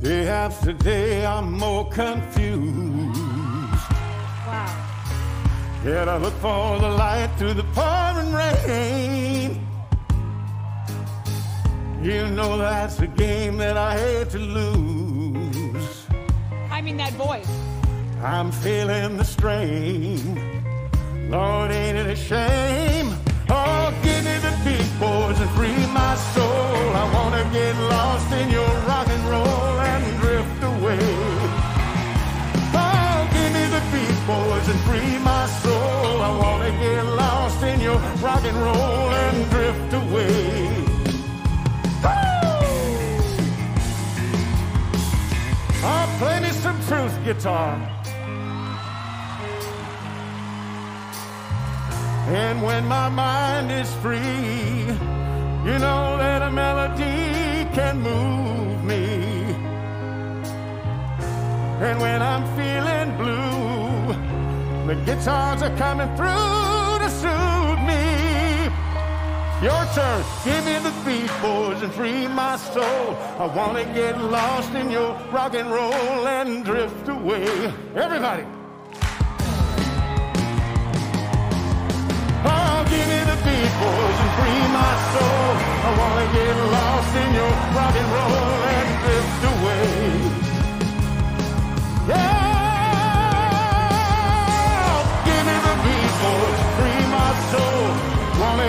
Day after day, I'm more confused. Wow. Yet I look for the light through the pouring rain. You know that's a game that I hate to lose. I mean, that voice. I'm feeling the strain. Lord, ain't it a shame? And free my soul. I wanna get lost in your rock and roll and drift away. Oh, play me some truth guitar. And when my mind is free, you know that a melody can move me. And when I'm feeling blue, the guitars are coming through to soothe me. Your turn, give me the beat, boys, and free my soul. I wanna get lost in your rock and roll and drift away. Everybody.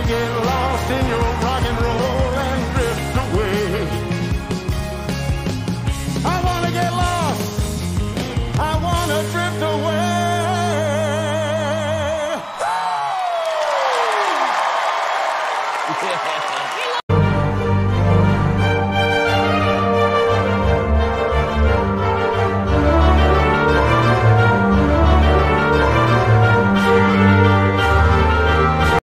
Get lost in your rock and roll